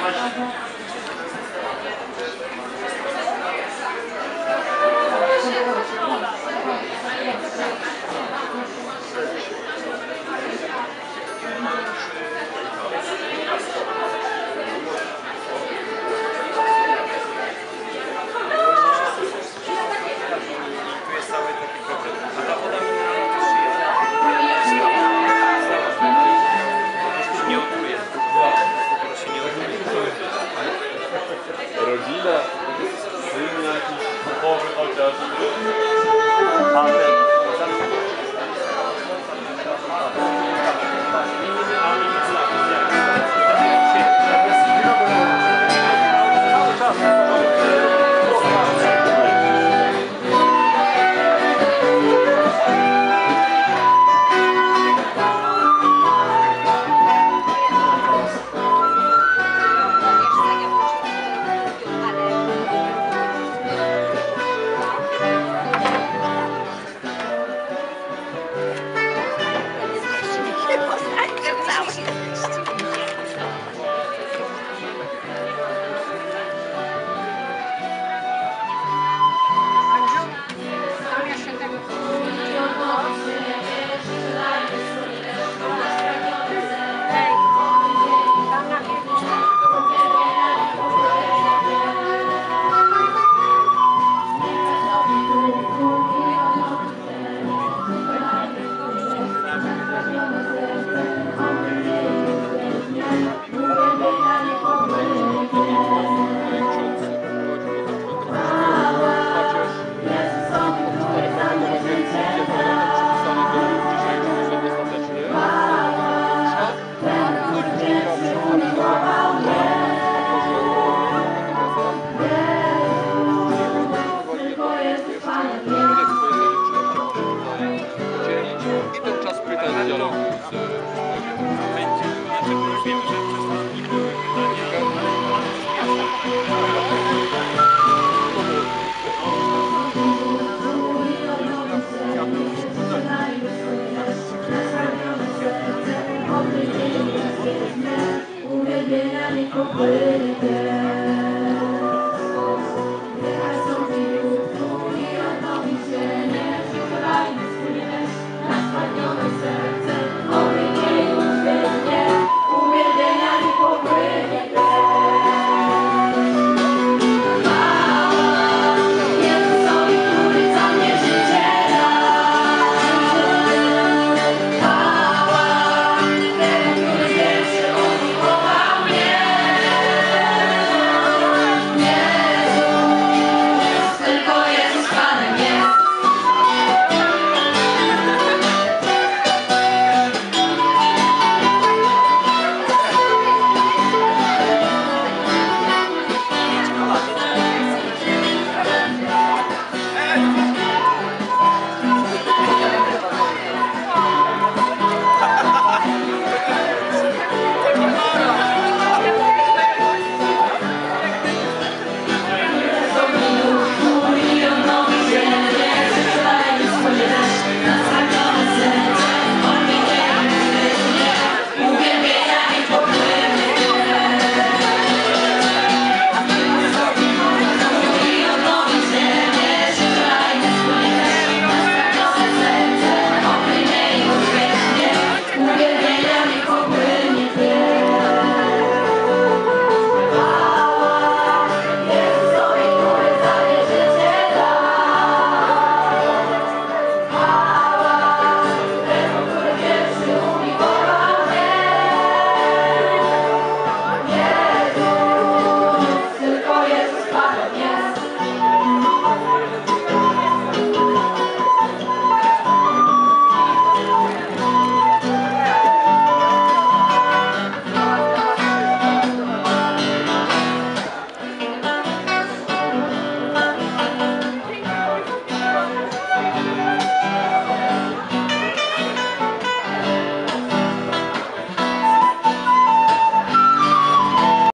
Thank you. for.